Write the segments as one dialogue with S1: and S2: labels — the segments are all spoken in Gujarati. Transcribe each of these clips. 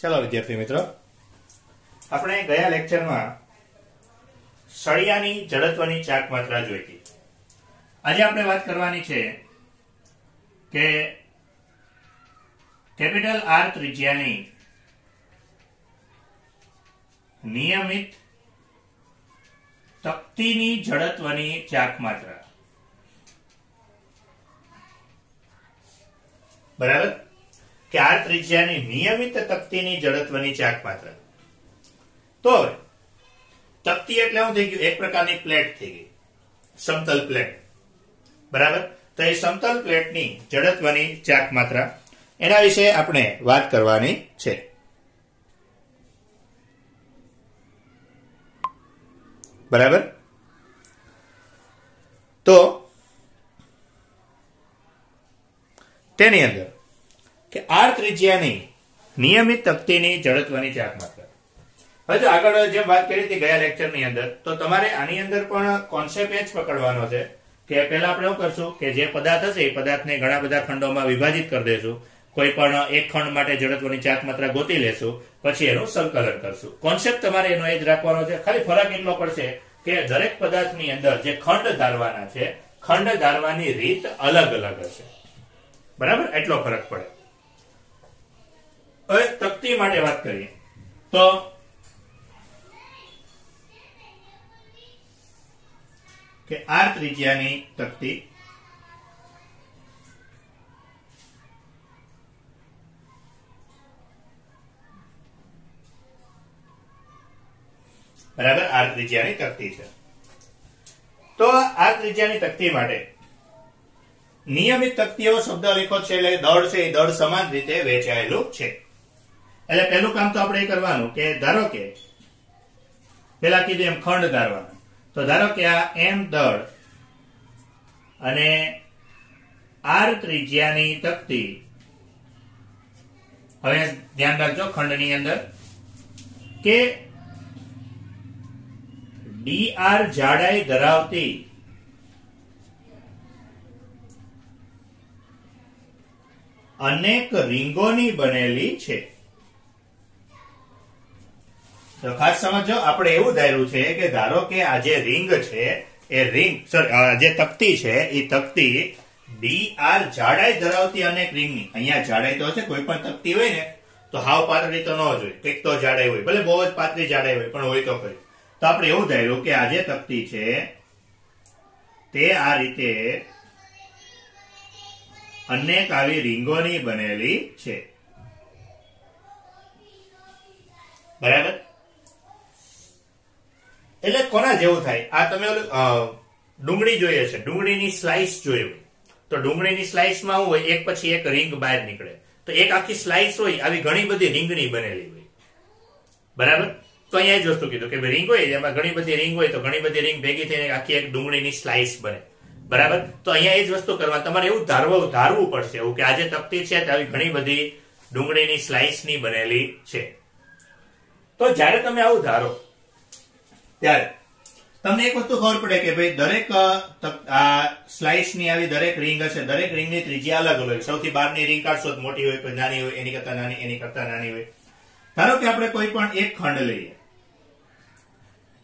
S1: ચાલો, વિદ્યાર્થી મિત્રો. આપણે ગયા લેક્ચરમાં સળિયાની જડત્વની ચાક માત્રા જોઈ હતી આજે આપણે વાત કરવાની છે કે કેપિટલ આર ત્રિજ્યાની નિયમિત તકતીની જડત્વની ચાક માત્રા બરાબર? કે આર ત્રિજ્યાની નિયમિત તકતીની જડત્વની ચાક માત્રા. તો હવે, તકતી એટલે શું થઈ ગયું? એક પ્રકારની પ્લેટ થઈ ગઈ. સમતલ પ્લેટ. બરાબર? તો એ સમતલ પ્લેટની જડત્વની ચાક માત્રા. એના વિશે આપણે વાત કરવાની છે. બરાબર? તો, તેની અંદર કે આર ત્રિજ્યાની નિયમિત તકતીની જડત્વની ચાક માત્રા. હવે આગળ જેમ વાત કરી હતી ગયા લેક્ચરની અંદર, તો તમારે આની અંદર પણ કોન્સેપ્ટ એ જ પકડવાનો છે કે પહેલા આપણે શું કરશું કે જે પદાર્થ હશે એ પદાર્થને ઘણા બધા ખંડોમાં વિભાજિત કરી દઈશું કોઈ પણ એક ખંડ માટે જડત્વની ચાક માત્રા ગોતી લેશું, પછી એનું સંકલન કરશું. કોન્સેપ્ટ તમારે એનો એ જ રાખવાનો છે. ખાલી ફરક એટલો પડશે કે દરેક પદાર્થની અંદર જે ખંડ ધારવાના છે, ખંડ ધારવાની રીત અલગ અલગ હશે. બરાબર? એટલો ફરક પડે. હવે તકતી માટે વાત કરીએ. તો કે આર ત્રિજ્યાની તકતી. બરાબર, આર ત્રિજ્યાની તકતી છે. તો આ ત્રિજ્યાની તકતી માટે નિયમિત તકતીઓ શબ્દ લેખો છે એટલે દળ છે, એ દળ સમાન રીતે વેચાયેલું છે. એટલે પહેલું કામ તો આપણે એ કરવાનું કે ધારો કે પેલા કીધું એમ ખંડ ધારવાનું. તો ધારો કે આ એમ દળ અને આર ત્રિજ્યાની તકતી. હવે ધ્યાન રાખજો ખંડની અંદર. કે ડી આર જાડાઈ ધરાવતી અનેક રીંગોની બનેલી છે. તો ખાસ સમજો, આપણે એવું ધાર્યું છે કે ધારો કે આ જે રિંગ છે, એ રિંગ સોરી જે તકતી છે એ તકતી ડી આર જાડાઈ ધરાવતી અનેક રિંગની. અહીંયા જાડાઈ તો હશે, કોઈ પણ તકતી હોય ને, તો હાવ પાતળી તો ન જ હોય. કંઈક તો જાડાઈ હોય, ભલે બહુ જ પાતળી જાડાઈ હોય, પણ હોય તો ખરી. તો આપણે એવું ધાર્યું કે આ જે તકતી છે, તે આ રીતે અનેક આવી રીંગોની બનેલી છે. બરાબર? એટલે કોના જેવું થાય? આ તમે ડુંગળી જોઈએ છે. ડુંગળીની સ્લાઇસ જોઈ તો ડુંગળીની સ્લાઇસમાં શું હોય? એક પછી એક રીંગ બહાર નીકળે. તો એક આખી સ્લાઇસ હોય, આવી ઘણી બધી રીંગની બનેલી હોય. બરાબર? તો અહીંયા જ વસ્તુ કીધું કે રીંગ હોય, એમાં ઘણી બધી રીંગ હોય, તો ઘણી બધી રીંગ ભેગી થઈને આખી એક ડુંગળીની સ્લાઇસ બને. બરાબર? તો અહીંયા એ જ વસ્તુ કરવા. તમારે એવું ધારવું ધારવું પડશે એવું કે આજે તકતી છે તે આવી ઘણી બધી ડુંગળીની સ્લાઇસની બનેલી છે. તો જ્યારે તમે આવું ધારો ત્યારે, તમને એક વસ્તુ ખબર પડે કે ભાઈ દરેક સ્લાઇસની આવી દરેક રિંગ હશે, દરેક રિંગની ત્રિજ્યા અલગ હોય સૌથી બહારની રિંગ કાઢશો તો મોટી હોય કોઈ નાની હોય, એની કરતા નાની, એની કરતા નાની હોય. ધારો કે આપણે કોઈ પણ એક ખંડ લઈએ,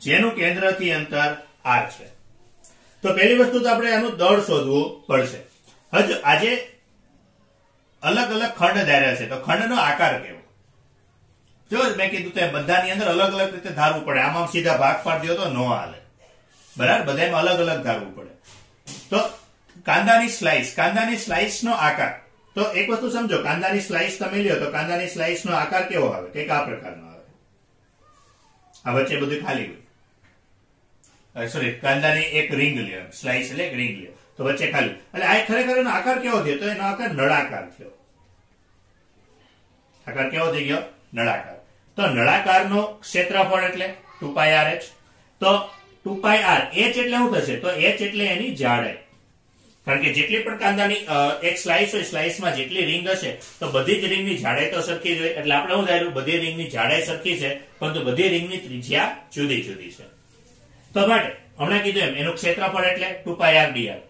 S1: જેનું કેન્દ્રથી અંતર આર છે. તો પહેલી વસ્તુ તો આપણે આનું દળ શોધવું પડશે. હજુ આજે અલગ અલગ ખંડ ધાર્યા છે. તો ખંડનો આકાર કેવો? જો મેં કીધું તેમ બધાની અંદર અલગ અલગ રીતે ધારવું પડે. આમ સીધા ભાગ પાડી તો ન હાલે. બરાબર? બધામાં અલગ અલગ ધારવું પડે. તો કાંદાની સ્લાઇસ કાંદાની સ્લાઇસ નો આકાર. તો એક વસ્તુ સમજો, કાંદાની સ્લાઇસ તમે લ્યો તો કાંદાની સ્લાઇસ નો આકાર કેવો આવે? કંઈક આ પ્રકારનો આવે. આ વચ્ચે બધું ખાલી હોય. સોરી કાંદાની એક રિંગ લ્યો સ્લાઇસ એટલે એક રિંગ લ્યો. તો વચ્ચે ખાલી એટલે આ ખરેખર એનો આકાર કેવો થયો? તો એનો આકાર નળાકાર થયો. આકાર કેવો થઈ ગયો? નળાકાર. તો નળાકારનો ક્ષેત્રફળ એટલે ટુ પાય આર એચ. તો ટુ પાય આર એચ એટલે શું થશે? તો એચ એટલે એની જાડાઈ. કારણ કે જેટલી પણ કાંદાની એક સ્લાઇસ હોય સ્લાઇસમાં જેટલી રિંગ હશે, તો બધી જ રિંગની જાડાઈ તો સરખી જ હોય. એટલે આપણે શું ધાર્યું? બધી રિંગની જાડાઈ સરખી છે, પરંતુ બધી રિંગની ત્રિજ્યા જુદી જુદી છે. તો માટે હમણાં કીધું એમ, એનું ક્ષેત્રફળ એટલે ટુ પાય આર. ડીઆર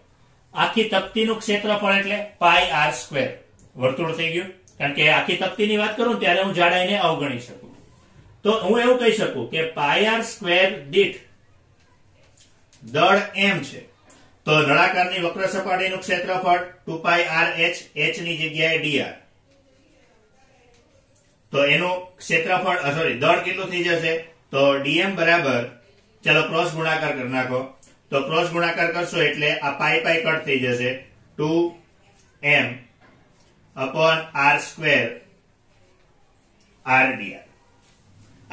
S1: આખી તકતીનું ક્ષેત્રફળ એટલે પાય આર સ્ક્વેર. વર્તુળ થઈ ગયું. કારણ કે આખી તકતીની વાત કરું ત્યારે હું જાડાઈને અવગણી શકું. તો હું એવું કહી શકું કે પાય આર સ્ક્વેર દીઠ દળ એમ છે. તો નળાકારની વક્ર સપાટીનું ક્ષેત્રફળ ટુ પાય આર એચ એચની જગ્યાએ ડીઆર તો એનું ક્ષેત્રફળ સોરી દળ કેટલું થઈ જશે? તો ડીએમ બરાબર, ચલો ક્રોસ ગુણાકાર કરી નાખો. તો ક્રોસ ગુણાકાર કરશો એટલે આ પાઈ પાઈ કટ થઈ જશે two m upon r square r d r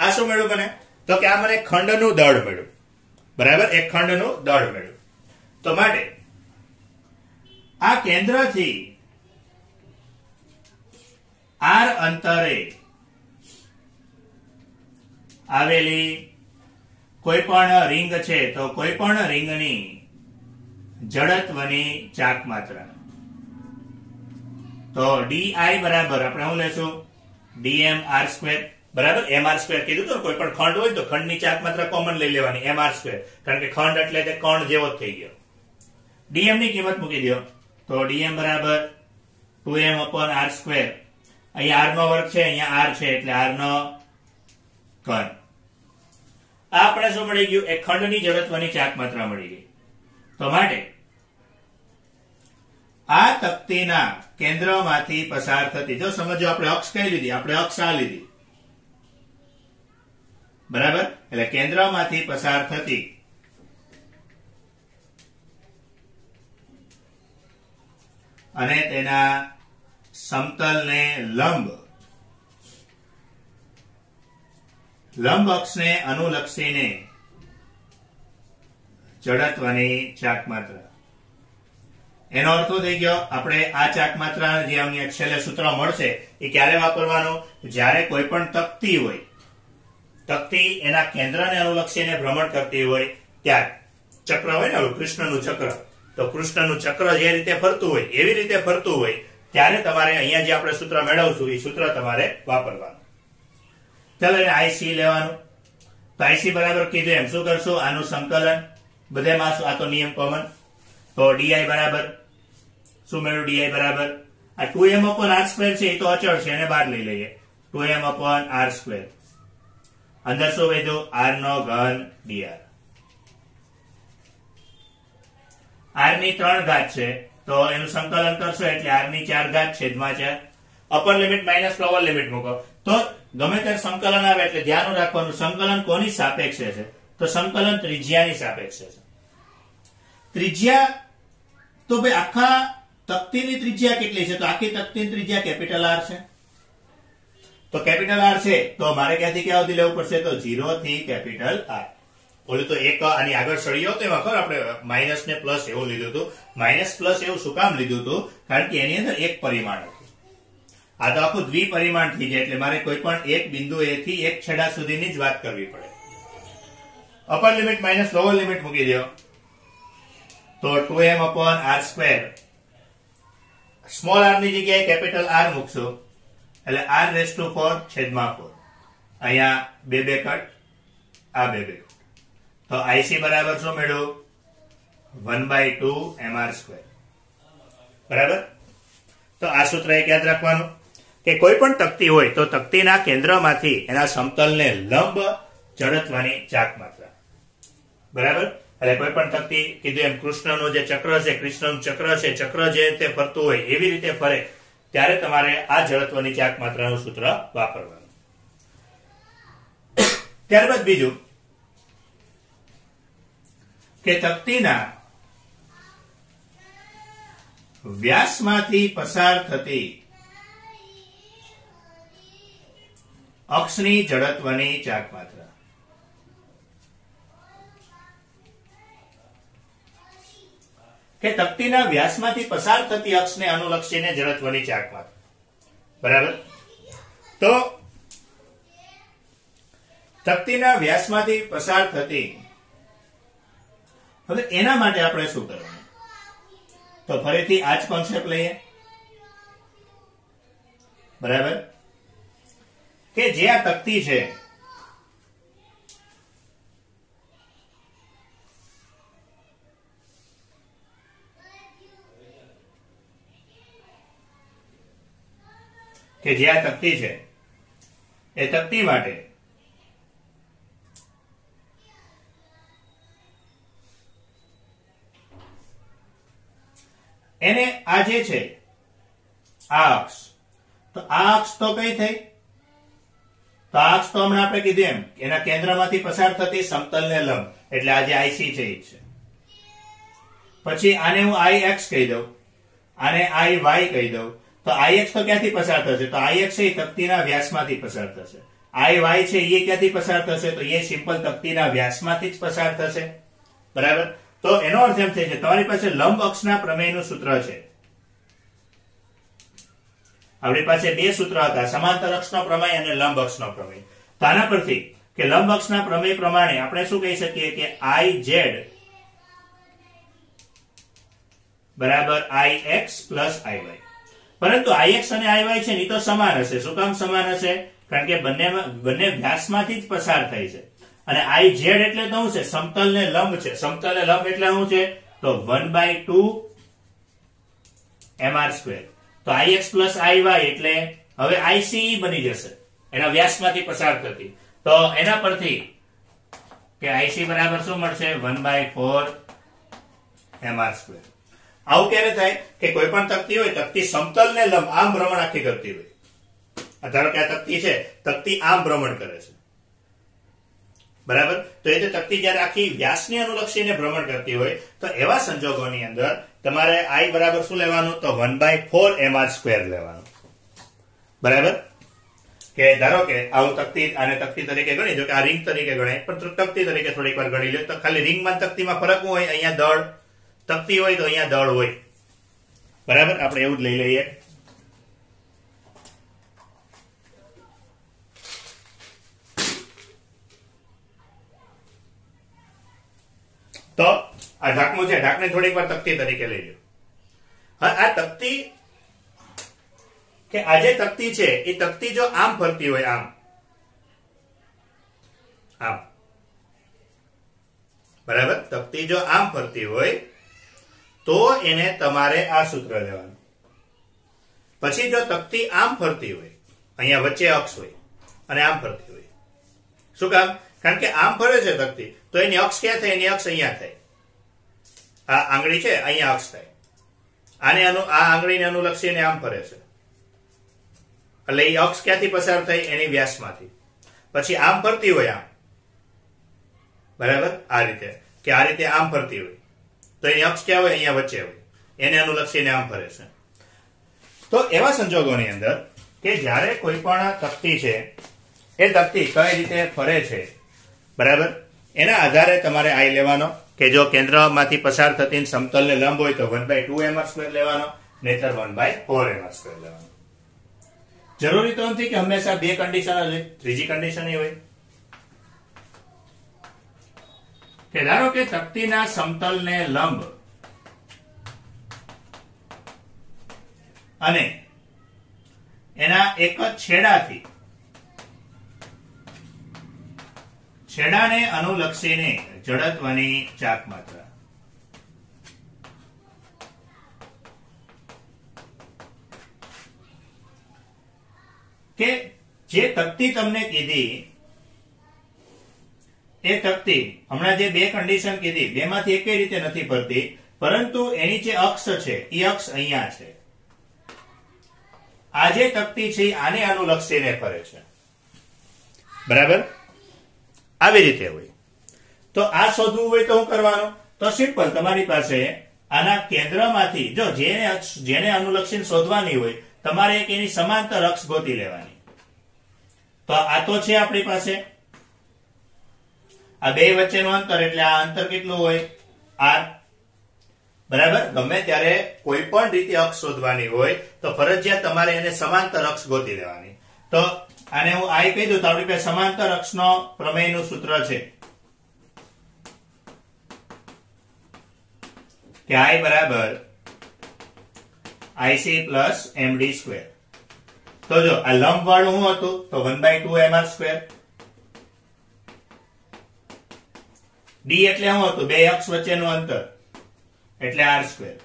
S1: આ શું મળ્યું મને તો કે આ મને ખંડનું દળ મળ્યું બરાબર? એક ખંડનું દળ મળ્યું તો માટે આ કેન્દ્રથી આર અંતરે આવેલી કોઈ પણ રિંગ છે, તો કોઈ પણ રિંગની જડત્વની ચાક માત્રા. તો ડીઆઈ બરાબર, આપણે શું લેશું? D m r square. બરાબર? એમ આર સ્ક્વેર કીધું તો કોઈ પણ ખંડ હોય તો ખંડની ચાક માત્ર કોમન લઈ લેવાની એમ આર સ્ક્વેર કારણ કે ખંડ એટલે કે કણ જેવો જ થઈ ગયો. ડીએમની કિંમત મૂકી દો તો ડીએમ બરાબર two m upon r square અહીંયા આર નો વર્ગ છે, અહીંયા આર છે, એટલે આર નો કણ આ આપણે શું મળી ગયું? એક ખંડની જડત્વની ચાક માત્રા મળી ગઈ. તો માટે આ તકતીના કેન્દ્રમાંથી પસાર થતી, જો સમજો, આપણે અક્ષ કઈ લીધી, આપણે અક્ષ આ લીધી. બરાબર? એટલે કેન્દ્રમાંથી પસાર થતી. અને તેના સમતલને લંબ. લંબ અક્ષને અનુલક્ષીને ચડતવાની ચાક માત્રા એનો અર્થ થઈ ગયો? આપણે આ ચાક માત્રા જે અહીંયા છેલ્લે સૂત્ર મળશે, એ ક્યારે વાપરવાનું? જ્યારે કોઈ પણ તકતી હોય તકતી એના કેન્દ્રને અનુલક્ષીને ભ્રમણ કરતી હોય ત્યારે ચક્ર હોય ને કૃષ્ણનું ચક્ર, તો કૃષ્ણનું ચક્ર જે રીતે ફરતું હોય, એવી રીતે ફરતું હોય, ત્યારે તમારે અહીંયા જે આપણે સૂત્ર મેળવશું, એ સૂત્ર તમારે વાપરવાનું. ચાલો એને આઈસી લેવાનું. તો આઈસી બરાબર કીધું એમ. શું કરશું? આનું સંકલન. બધેમાં આ તો નિયમ કોમન તો ડીઆઈ બરાબર. શું મેળવ્યું? ડીઆઈ બરાબર. આ two m upon r square છે, એ તો અચળ છે, એને બહાર લઈ લઈએ. Two m upon r square અંદર શું વધ્યું આર નો ઘન ડીઆર આરની ત્રણ ઘાત છે, તો એનું સંકલન કરશો એટલે આરની ચાર ઘાત છેદમાં ચાર upper limit minus lower limit મૂકો. તો ગમે ત્યારે સંકલન આવે એટલે ધ્યાન રાખવાનું, સંકલન કોની સાપેક્ષે છે? તો સંકલન ત્રિજ્યાની સાપેક્ષે છે. ત્રિજ્યા, તો ભાઈ આખા તકતીની ત્રિજ્યા કેટલી છે? તો આખી તકતીની ત્રિજ્યા કેપિટલ આર છે. તો કેપિટલ આર છે. તો મારે ક્યાંથી ક્યાં સુધી લેવું પડશે? તો ઝીરો થી કેપિટલ આર ઓલું તો એક આની આગળ સળિયો તો એમાં ખબર આપણે માઇનસ ને પ્લસ એવું લીધું હતું. માઇનસ પ્લસ એવું શું કામ લીધું હતું? કારણ કે એની અંદર એક પરિમાણ હતું. આ તો આખું દ્વિપરિમાણ થઈ જાય, એટલે મારે કોઈ પણ એક બિંદુ એ થી એક છેડા સુધીની જ વાત કરવી પડે. Upper limit minus lower limit મૂકી દો. તો two m upon r square small આરની જગ્યાએ કેપિટલ આર મૂકશો. એટલે આર રેસ ટુ ફોર છેદમાં ફોર અહીંયા બે બે કટ, આ બે બે કટ. તો આઈસી બરાબર શું મેળવ્યું one by two m r square. બરાબર? તો આ સૂત્ર એક યાદ રાખવાનું. કે કોઈ પણ તકતી હોય તો તકતીના કેન્દ્રમાંથી એના સમતલને લંબ જડતવાની ચાક માત્રા. બરાબર? એટલે કોઈ પણ તકતી, કીધું એમ કૃષ્ણનું જે ચક્ર છે, કૃષ્ણનું ચક્ર છે, ચક્ર જે રીતે ફરતું હોય એવી રીતે ફરે ત્યારે તમારે આ જડત્વની ચાક માત્રાનું સૂત્ર વાપરવાનું. ત્યારબાદ બીજું, કે તકતીના વ્યાસમાંથી પસાર થતી અક્ષની જડત્વની ચાક માત્રા. કે તકતીના વ્યાસમાંથી પસાર થતી અક્ષને અનુલક્ષીને જડત્વની ચાકમાં બરાબર? તો તકતીના વ્યાસમાંથી પસાર થતી, હવે એના માટે આપણે શું કરવાનું? તો ફરીથી આ જ કોન્સેપ્ટ લઈએ. બરાબર? કે જે આ તકતી છે કે જે આ તકતી છે, એ તકતી માટે. એને આ જે છે, આ અક્ષ. તો આ અક્ષ તો કઈ થઈ? તો આ અક્ષ તો હમણાં આપણે કીધું એમ, એના કેન્દ્રમાંથી પસાર થતી સમતલને લંબ. એટલે આ જે આઈસી છે છે. પછી આને હું આઈ એક્સ કહી દઉં, આને આઈ વાય કહી દઉં તો આઈ એક્સ તો ક્યાંથી પસાર થશે? તો આઈ એક્સ એ તકતીના વ્યાસમાંથી પસાર થશે. આઈ વાય છે એ ક્યાંથી પસાર થશે? તો એ સિમ્પલ તકતીના વ્યાસમાંથી જ પસાર થશે. બરાબર? તો એનો અર્થ એમ થાય છે, તમારી પાસે લંબ અક્ષના પ્રમેયનું સૂત્ર છે. આપણી પાસે બે સૂત્ર હતા, સમાંતર અક્ષનો પ્રમેય અને લંબ અક્ષનો પ્રમેય. તો આના પરથી કે લંબ અક્ષના પ્રમેય પ્રમાણે આપણે શું કહી શકીએ કે આઈ ઝેડ બરાબર I X plus I Y પરંતુ આઈ એક્સ અને આઈવાય છે ને તો સમાન હશે. શું કામ સમાન હશે? કારણ કે બંને બંને વ્યાસમાંથી જ પસાર થાય છે. અને આઈ ઝેડ એટલે તો શું છે? સમતલ ને લંબ છે. સમતલ ને લંબ એટલે શું છે? તો one by two m r તો I X plus I Y એટલે હવે આઈસીઈ બની જશે. એના વ્યાસમાંથી પસાર થતી. તો એના પરથી કે આઈસી બરાબર શું મળશે? One by four m r square. આવું ક્યારે થાય કે કોઈ પણ તકતી હોય, તકતી સમતલ ને લંબ, આમ ભ્રમણ આખી કરતી હોય. ધારો કે આ તકતી છે, તકતી આમ ભ્રમણ કરે છે. બરાબર? તો એ તકતી જયારે આખી વ્યાસને અનુલક્ષીને ભ્રમણ કરતી હોય, તો એવા સંજોગોની અંદર તમારે આઈ બરાબર શું લેવાનું? તો one by four m r square લેવાનું. બરાબર? કે ધારો કે આવું તકતી આને તકતી તરીકે ગણી, જો કે આ રિંગ તરીકે ગણાય, પણ તકતી તરીકે થોડીક વાર ગણી લે તો ખાલી રિંગમાં તકતીમાં ફરક હોય? અહીંયા દળ તકતી હોય તો અહીંયા દળ હોય. બરાબર? આપણે એવું જ લઈ લઈએ. તો આ ઢાકણું છે. ઢાકને થોડીક વાર તકતી તરીકે લઈ લો હા આ તકતી કે આ જે તકતી છે, એ તકતી જો આમ ફરતી હોય, આમ. આમ. બરાબર? તકતી જો આમ ફરતી હોય તો એને તમારે આ સૂત્ર લેવાનું. પછી જો તકતી આમ ફરતી હોય, અહીંયા વચ્ચે અક્ષ હોય, અને આમ ફરતી હોય. શું કામ? કારણ કે આમ ફરે છે તકતી, તો એની અક્ષ ક્યાં થાય? એની અક્ષ અહીંયા થાય. આ આંગળી છે, અહીંયા અક્ષ થાય. આને અનુ, આ આંગળીને અનુલક્ષીને આમ ફરે છે. એટલે એ અક્ષ ક્યાંથી પસાર થાય? એની વ્યાસમાંથી. પછી આમ ફરતી હોય આમ. બરાબર? આ રીતે. કે આ રીતે આમ ફરતી હોય. તો અહીં અક્ષ ક્યાં હોય? અહીંયા વચ્ચે હોય. એને અનુલક્ષીને આમ ફરે છે. તો એવા સંજોગોની અંદર કે જ્યારે કોઈ પણ તકતી છે, એ તકતી કઈ રીતે ફરે છે? બરાબર? એના આધારે તમારે આઈ લેવાનો કે જો કેન્દ્રમાંથી પસાર થતી સમતલને લંબ હોય તો one by two m square લેવાનો, નહીતર one by four m square લેવાનો. જરૂરી તો નથી કે હંમેશા બે કન્ડિશન જ હોય, ત્રીજી કન્ડિશન હોય. કે ધારો કે તકતીના સમતલને લંબ અને એના એક જ છેડાથી છેડાને અનુલક્ષીને જડત્વની ચાક માત્રા. કે જે તકતી તમને કીધી એ તકતી. હમણાં જે બે કન્ડિશન કીધી, બેમાંથી એકેય રીતે નથી ફરતી પરંતુ એની જે અક્ષ છે, એ અક્ષ અહીંયા છે. આ જે તકતી છે આને અનુલક્ષીને ફરે છે. બરાબર? આવી રીતે હોય. તો આ શોધવું હોય તો હું કરવાનું? તો સિમ્પલ તમારી પાસે આના કેન્દ્રમાંથી, જો જેને જેને અનુલક્ષીને શોધવાની હોય, તમારે એક એની સમાંતર અક્ષ ગોતી લેવાની. તો આ તો છે આપણી પાસે. આ બે વચ્ચેનું અંતર એટલે આ અંતર કેટલું હોય? આર. બરાબર? ગમે ત્યારે કોઈ પણ રીતે અક્ષ શોધવાની હોય, તો ફરજિયાત તમારે એને સમાંતર અક્ષ ગોતી લેવાની. તો આને હું આઈ કહી દઉં તો આપણી પાસે સમાંતર અક્ષનો પ્રમેયનું સૂત્ર છે. કે આઈ બરાબર આઈસી પ્લસ એમડી સ્ક્વેર તો જો આ લંબ વાળું શું હતું? તો one by two m r square d એટલે શું હતું? બે અક્ષ વચ્ચેનું અંતર. એટલે r square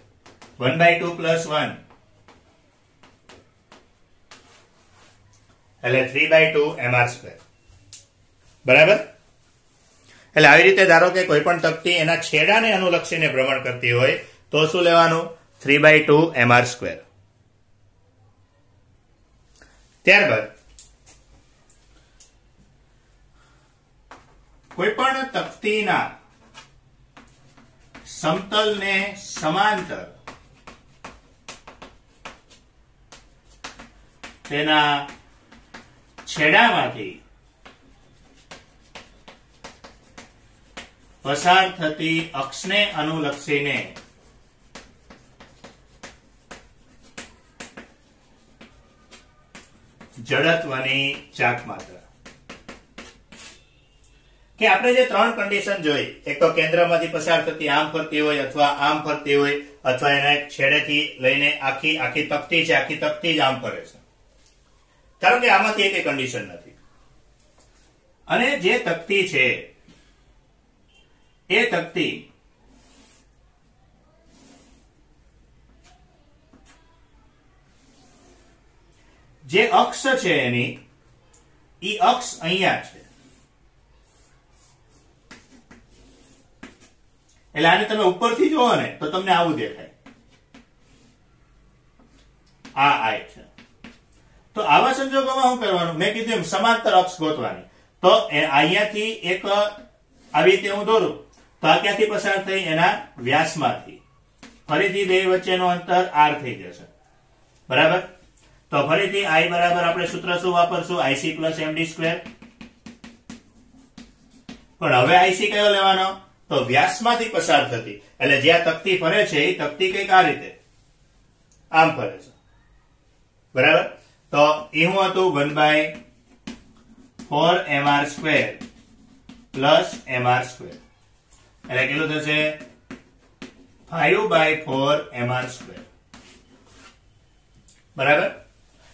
S1: one by two plus one એટલે three by two m r square બરાબર? એટલે આવી રીતે ધારો કે કોઈ પણ તકતી એના છેડાને અનુલક્ષીને ભ્રમણ કરતી હોય, તો શું લેવાનું? Three by two M R square ત્યારબાદ કોઈ પણ તકતીના સમતલને સમાંતર તેના છેડામાંથી પસાર થતી અક્ષને અનુલક્ષીને જડત્વની ચાક માત્રા કે આપણે જે ત્રણ કન્ડિશન જોઈ, એક તો કેન્દ્રમાંથી પસાર થતી આમ ફરતી હોય અથવા આમ ફરતી હોય, અથવા એના છેડેથી લઈને આખી આખી તકતી છે, આખી તકતી જ આમ ફરે છે. કારણ કે આમાંથી એક કન્ડિશન નથી. અને જે તકતી છે, એ તકતી જે અક્ષ છે એની, ઈ અક્ષ અહીંયા છે. એટલે આને તમે ઉપરથી જુઓ ને, તો તમને આવું દેખાય. આ આય છે. તો આવા સંજોગોમાં શું કરવાનું? મેં કીધું એમ સમાંતર અક્ષ ગોતવાની. તો અહીંયાથી એક આવી રીતે હું દોરું, તો આ ક્યાંથી પસાર થઈ? એના વ્યાસમાંથી. ફરીથી બે વચ્ચેનો અંતર આર થઈ જશે. બરાબર? તો ફરીથી આઈ બરાબર આપણે સૂત્ર શું વાપરશું? IC plus MD square. પણ હવે આઈસી કયો લેવાનો? તો વ્યાસમાંથી પસાર થતી. એટલે જ્યાં તકતી ફરે છે, એ તકતી કંઈક આ રીતે. આમ ફરે છે. બરાબર? તો એ હું હતું? One by four M R square plus M R square. એટલે કેટલું થશે? Five by four M R square. બરાબર?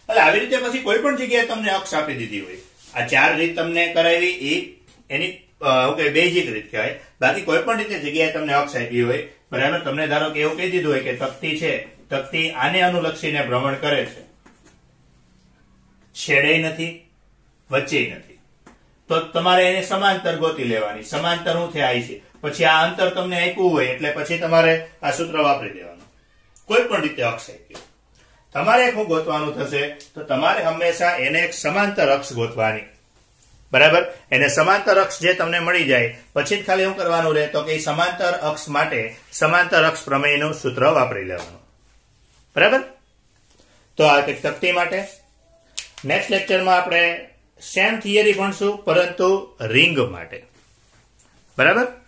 S1: એટલે આવી રીતે પછી કોઈ પણ જગ્યાએ તમને અક્ષ આપી દીધી હોય. આ ચાર રીત તમને કરાવી. એ એની ઓકે બેઝિક રીત કહેવાય. બાકી કોઈ પણ રીતે જગ્યાએ તમને અક્ષ આપી હોય બરાબર તમને ધારો કે એવું કહી દીધું હોય કે તકતી છે, તકતી આને અનુલક્ષીને ભ્રમણ કરે છે. છેડે નથી, વચ્ચે નથી. તો તમારે એને સમાંતર ગોતી લેવાની. સમાંતર હું થાય છે? પછી આ અંતર તમને આપ્યું હોય, એટલે પછી તમારે આ સૂત્ર વાપરી દેવાનું. કોઈ પણ રીતે અક્ષ આપ્યો. તમારે શું ગોતવાનું થશે, તો તમારે હંમેશા એને એક સમાંતર અક્ષ ગોતવાની. બરાબર? એને સમાંતર અક્ષ જે તમને મળી જાય, પછી જ ખાલી શું કરવાનું રહે? તો કે સમાંતર અક્ષ માટે સમાંતર અક્ષ પ્રમેયનું સૂત્ર વાપરી લેવાનું. બરાબર? તો આ કંઈક તકતી માટે. નેક્સ્ટ લેક્ચરમાં આપણે સેમ થિયરી ભણશું, પરંતુ રિંગ માટે. બરાબર?